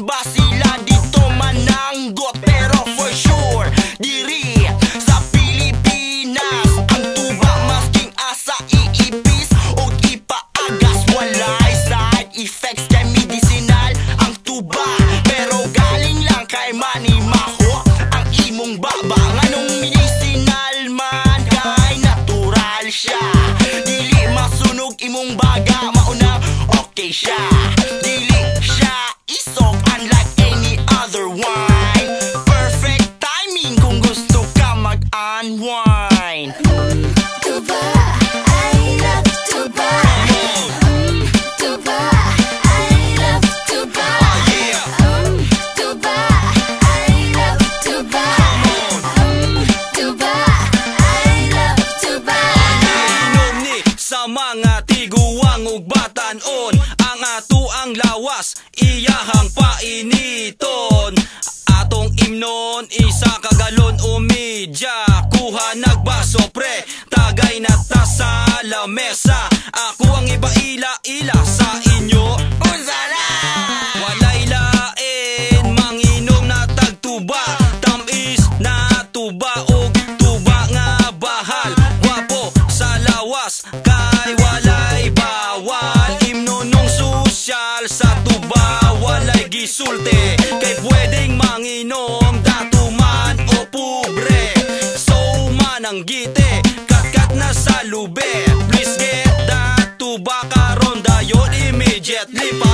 man ba sila dito mananggot Pero for sure, diri sa Pilipinas. Ang tuba masking asa iipis o ipaagas Walay side effects kay medicinal. Ang tuba Pero galing lang kay Manny Maho. Ang imong baba Nganong medicinal man kay natural siya. Dili masunog imong baga mauna okay siya. Mag-unwind Tuba, I love Tuba. Mm, Tuba, I love yeah. Mm, Tuba, I love Tuba. Mm, Tuba, I love ni sa mga tiguang ug batanon Ang ato ang lawas iyahang painiton Atong imnon isa sa lamesa Ako ang iba-ila-ila sa inyo. Unsala Walay lain manginom na tagtuba. Tamis na tuba og tuba nga bahal. Wapo sa lawas kay walay bawal. Imno nung sosyal sa tuba walay gisulte Kay pwedeng manginom datuman o pubre So man sa lube. Please get that tuba karon dayon immediately. palit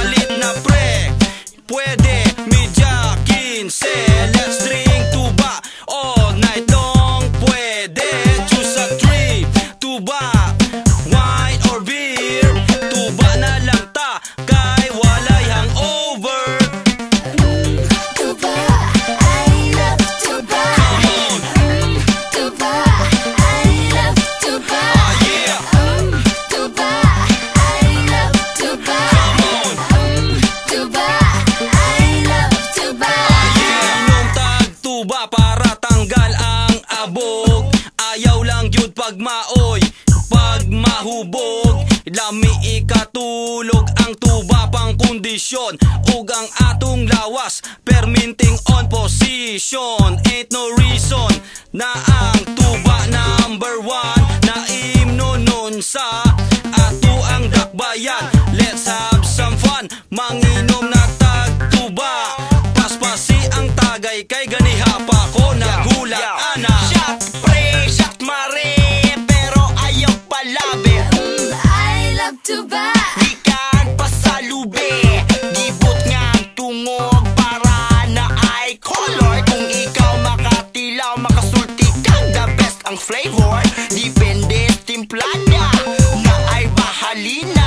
maoy Pag mahubog Lami ikatulog ang tuba pang kondisyon. Ug ang atong lawas Perminting on position. Ain't no reason na ang tuba number one Na imno nun sa Alina.